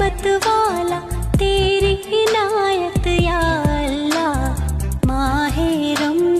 रहमत वाला तेरी इनायत या अल्लाह माहिर